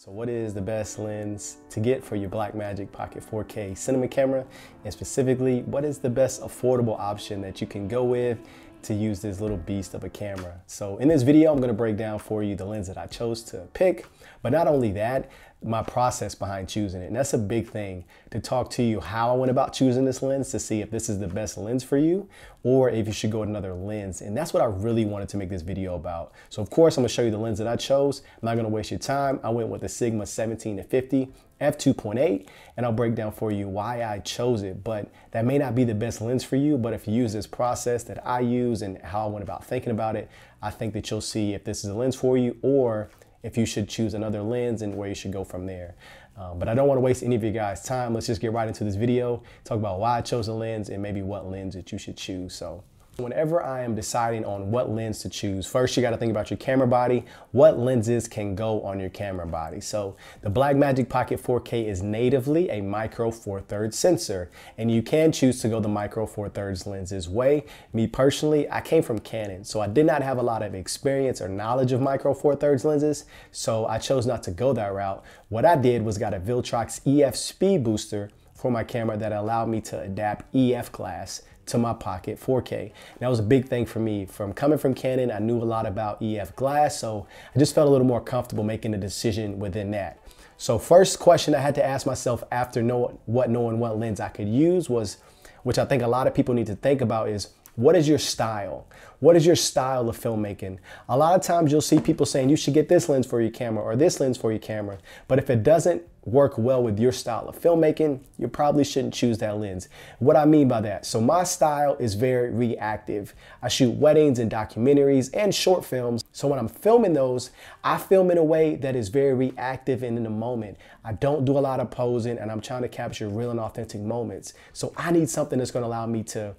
So what is the best lens to get for your Blackmagic Pocket 4K cinema camera? And specifically, what is the best affordable option that you can go with to use this little beast of a camera. So in this video, I'm gonna break down for you the lens that I chose to pick, but not only that, my process behind choosing it. And that's a big thing to talk to you how I went about choosing this lens to see if this is the best lens for you or if you should go another lens. And that's what I really wanted to make this video about. So of course, I'm gonna show you the lens that I chose. I'm not gonna waste your time. I went with the Sigma 17 to 50 f2.8 and I'll break down for you why I chose it. But that may not be the best lens for you, but if you use this process that I use and how I went about thinking about it, I think that you'll see if this is a lens for you or if you should choose another lens and where you should go from there. Um, but I don't want to waste any of you guys' time. Let's just get right into this video, talk about why I chose a lens and maybe what lens that you should choose. So Whenever I am deciding on what lens to choose, first you got to think about your camera body. What lenses can go on your camera body? So the Blackmagic Pocket 4K is natively a micro four thirds sensor, and you can choose to go the micro four thirds lenses way. Me personally, I came from Canon, so I did not have a lot of experience or knowledge of micro four thirds lenses, so I chose not to go that route. What I did was got a Viltrox EF speed booster for my camera that allowed me to adapt EF glass to my pocket 4K. That was a big thing for me. From coming from Canon, I knew a lot about EF glass, so I just felt a little more comfortable making a decision within that. So first question I had to ask myself after what knowing what lens I could use was, which I think a lot of people need to think about is, what is your style? What is your style of filmmaking? A lot of times you'll see people saying you should get this lens for your camera or this lens for your camera. But if it doesn't work well with your style of filmmaking, you probably shouldn't choose that lens. What I mean by that, so my style is very reactive. I shoot weddings and documentaries and short films. So when I'm filming those, I film in a way that is very reactive and in the moment. I don't do a lot of posing and I'm trying to capture real and authentic moments. So I need something that's gonna allow me to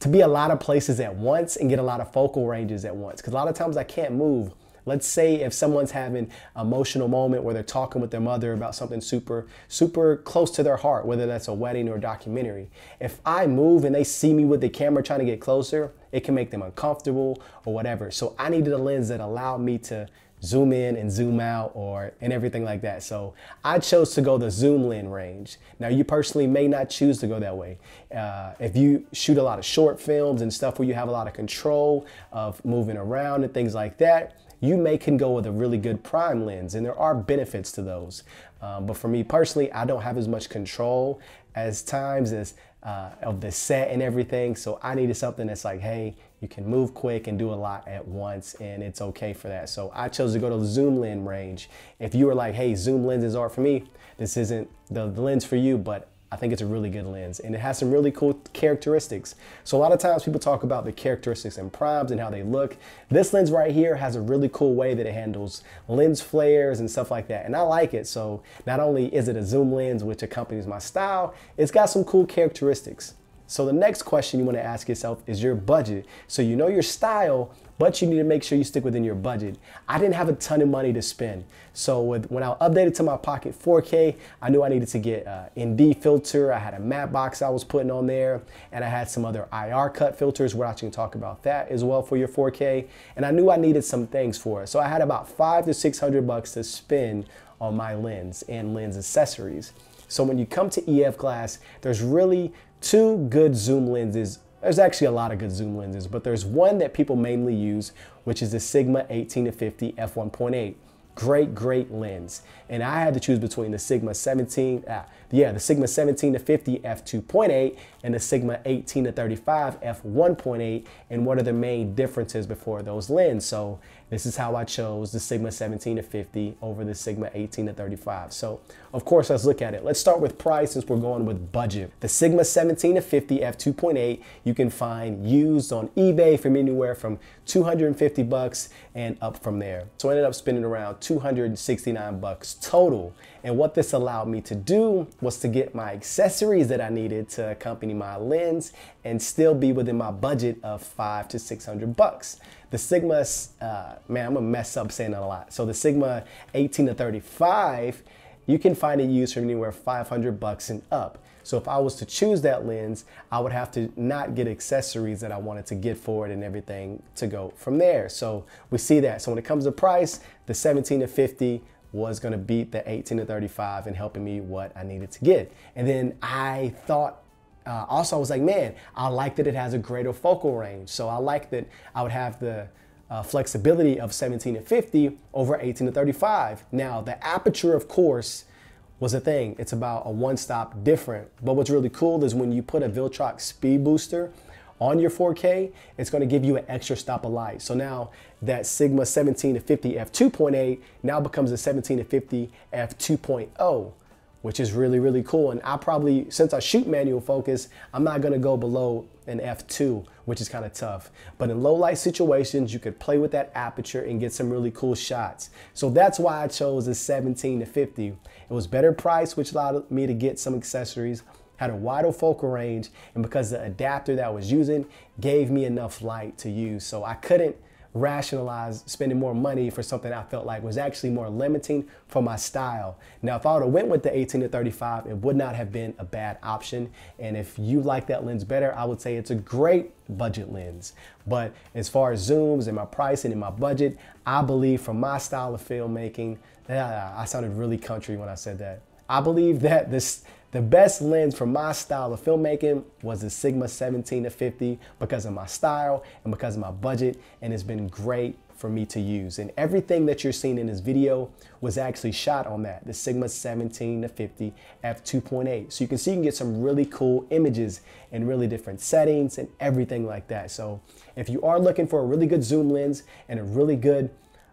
to be a lot of places at once and get a lot of focal ranges at once. Because a lot of times I can't move. Let's say if someone's having an emotional moment where they're talking with their mother about something super, super close to their heart, whether that's a wedding or a documentary. If I move and they see me with the camera trying to get closer, it can make them uncomfortable or whatever. So I needed a lens that allowed me to zoom in and zoom out or and everything like that. So I chose to go the zoom lens range. Now you personally may not choose to go that way. Uh, if you shoot a lot of short films and stuff where you have a lot of control of moving around and things like that, you may can go with a really good prime lens and there are benefits to those. Um, but for me personally, I don't have as much control as times as uh, of the set and everything. So I needed something that's like, hey, you can move quick and do a lot at once and it's okay for that. So I chose to go to the zoom lens range. If you were like, hey, zoom lenses aren't for me, this isn't the lens for you, but I think it's a really good lens and it has some really cool characteristics. So a lot of times people talk about the characteristics and primes and how they look. This lens right here has a really cool way that it handles lens flares and stuff like that. And I like it. So not only is it a zoom lens, which accompanies my style, it's got some cool characteristics. So the next question you want to ask yourself is your budget. So you know your style, but you need to make sure you stick within your budget. I didn't have a ton of money to spend. So with, when I updated to my Pocket 4K, I knew I needed to get uh, a ND filter. I had a matte box I was putting on there, and I had some other IR cut filters. We're actually gonna talk about that as well for your 4K. And I knew I needed some things for it. So I had about five to 600 bucks to spend on my lens and lens accessories. So when you come to EF glass, there's really two good zoom lenses. There's actually a lot of good zoom lenses, but there's one that people mainly use, which is the Sigma 18 to 50 f1.8. Great, great lens. And I had to choose between the Sigma 17, ah, yeah, the Sigma 17 to 50 f2.8 and the Sigma 18 to 35 f1.8 and what are the main differences before those lenses. So this is how I chose the Sigma 17 to 50 over the Sigma 18 to 35. So of course, let's look at it. Let's start with price since we're going with budget. The Sigma 17 to 50 f2.8 you can find used on eBay from anywhere from 250 bucks and up from there. So I ended up spending around 269 bucks total. And what this allowed me to do was to get my accessories that I needed to accompany my lens and still be within my budget of five to 600 bucks. The Sigma, uh, man, I'm gonna mess up saying that a lot. So the Sigma 18 to 35, you can find it used from anywhere 500 bucks and up. So if I was to choose that lens, I would have to not get accessories that I wanted to get for it and everything to go from there. So we see that. So when it comes to price, the 17 to 50 was to beat the 18 to 35 and helping me what I needed to get. And then I thought uh, also, I was like, man, I like that it has a greater focal range. So I like that I would have the uh, flexibility of 17 to 50 over 18 to 35. Now, the aperture, of course, was a thing. It's about a one stop different. But what's really cool is when you put a Viltrox speed booster on your 4K, it's gonna give you an extra stop of light. So now that Sigma 17 to 50 f2.8 now becomes a 17 to 50 f2.0 which is really, really cool. And I probably, since I shoot manual focus, I'm not gonna go below an F2, which is kind of tough. But in low light situations, you could play with that aperture and get some really cool shots. So that's why I chose a 17 to 50. It was better price, which allowed me to get some accessories, had a wider focal range, and because the adapter that I was using gave me enough light to use. So I couldn't rationalize spending more money for something I felt like was actually more limiting for my style. Now, if I would have went with the 18 to 35, it would not have been a bad option. And if you like that lens better, I would say it's a great budget lens. But as far as zooms and my pricing and my budget, I believe from my style of filmmaking, I sounded really country when I said that. I believe that this the best lens for my style of filmmaking was the Sigma 17 to 50 because of my style and because of my budget, and it's been great for me to use. And everything that you're seeing in this video was actually shot on that, the Sigma 17 to 50 f2.8. So you can see you can get some really cool images in really different settings and everything like that. So if you are looking for a really good zoom lens and a really good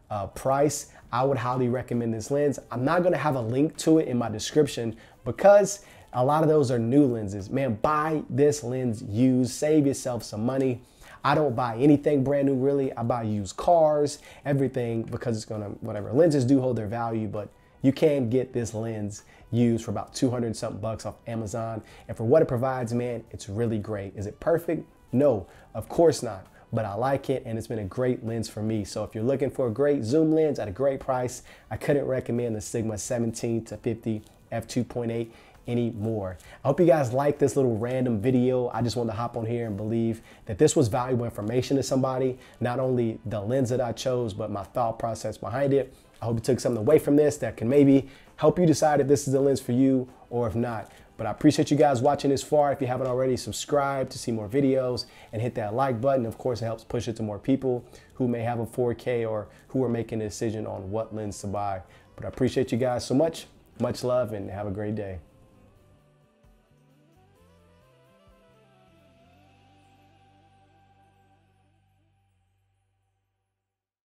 uh, price, I would highly recommend this lens. I'm not gonna have a link to it in my description because a lot of those are new lenses. Man, buy this lens used, save yourself some money. I don't buy anything brand new really. I buy used cars, everything because it's gonna, whatever. Lenses do hold their value, but you can get this lens used for about 200 something bucks off Amazon. And for what it provides, man, it's really great. Is it perfect? No, of course not but I like it and it's been a great lens for me. So if you're looking for a great zoom lens at a great price, I couldn't recommend the Sigma 17 to 50 f2.8 anymore. I hope you guys like this little random video. I just wanted to hop on here and believe that this was valuable information to somebody, not only the lens that I chose, but my thought process behind it. I hope you took something away from this that can maybe help you decide if this is the lens for you or if not. But I appreciate you guys watching this far. If you haven't already, subscribe to see more videos and hit that like button. Of course, it helps push it to more people who may have a 4K or who are making a decision on what lens to buy. But I appreciate you guys so much. Much love and have a great day.